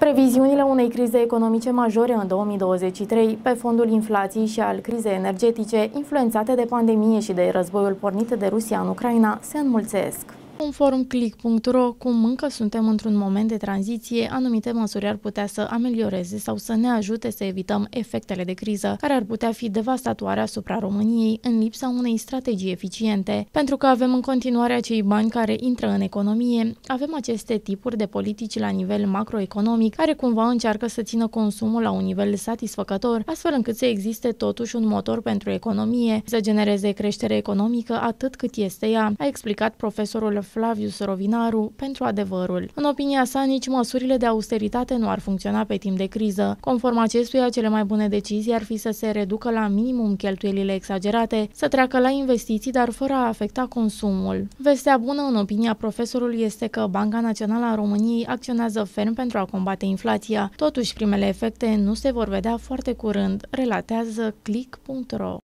Previziunile unei crize economice majore în 2023 pe fondul inflației și al crizei energetice, influențate de pandemie și de războiul pornit de Rusia în Ucraina, se înmulțesc. Conform click.ro, cum încă suntem într-un moment de tranziție, anumite măsuri ar putea să amelioreze sau să ne ajute să evităm efectele de criză, care ar putea fi devastatoare asupra României în lipsa unei strategii eficiente. Pentru că avem în continuare acei bani care intră în economie, avem aceste tipuri de politici la nivel macroeconomic care cumva încearcă să țină consumul la un nivel satisfăcător, astfel încât să existe totuși un motor pentru economie, să genereze creștere economică atât cât este ea, a explicat profesorul Flavius Rovinaru pentru adevărul. În opinia sa, nici măsurile de austeritate nu ar funcționa pe timp de criză. Conform acestuia, cele mai bune decizii ar fi să se reducă la minimum cheltuielile exagerate, să treacă la investiții, dar fără a afecta consumul. Vestea bună, în opinia profesorului, este că Banca Națională a României acționează ferm pentru a combate inflația. Totuși, primele efecte nu se vor vedea foarte curând, relatează click.ro.